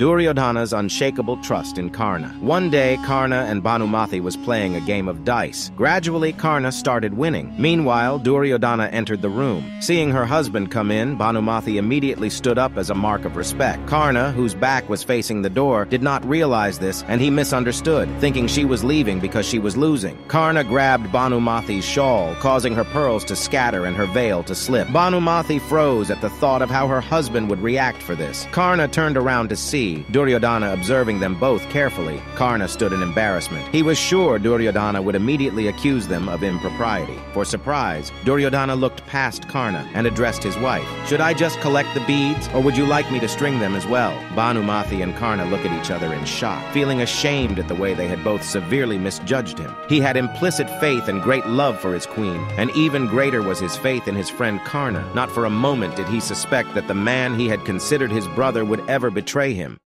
Duryodhana's unshakable trust in Karna. One day, Karna and Bhanumati was playing a game of dice. Gradually, Karna started winning. Meanwhile, Duryodhana entered the room. Seeing her husband come in, Bhanumati immediately stood up as a mark of respect. Karna, whose back was facing the door, did not realize this, and he misunderstood, thinking she was leaving because she was losing. Karna grabbed Bhanumati's shawl, causing her pearls to scatter and her veil to slip. Bhanumati froze at the thought of how her husband would react for this. Karna turned around to see, Duryodhana observing them both carefully. Karna stood in embarrassment. He was sure Duryodhana would immediately accuse them of impropriety. For surprise, Duryodhana looked past Karna and addressed his wife. Should I just collect the beads, or would you like me to string them as well? Bhanumati and Karna look at each other in shock, feeling ashamed at the way they had both severely misjudged him. He had implicit faith and great love for his queen, and even greater was his faith in his friend Karna. Not for a moment did he suspect that the man he had considered his brother would ever betray him.